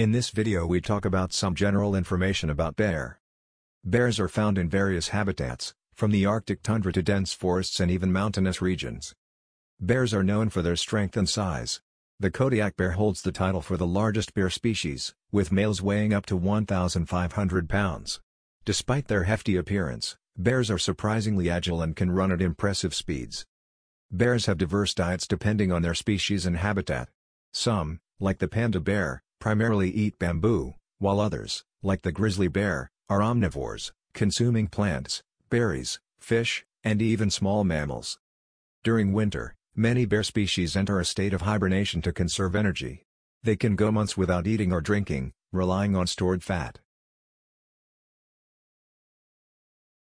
In this video we talk about some general information about bear. Bears are found in various habitats, from the Arctic tundra to dense forests and even mountainous regions. Bears are known for their strength and size. The Kodiak bear holds the title for the largest bear species, with males weighing up to 1,500 pounds. Despite their hefty appearance, bears are surprisingly agile and can run at impressive speeds. Bears have diverse diets depending on their species and habitat. Some, like the panda bear, primarily eat bamboo, while others, like the grizzly bear, are omnivores, consuming plants, berries, fish, and even small mammals. During winter, many bear species enter a state of hibernation to conserve energy. They can go months without eating or drinking, relying on stored fat.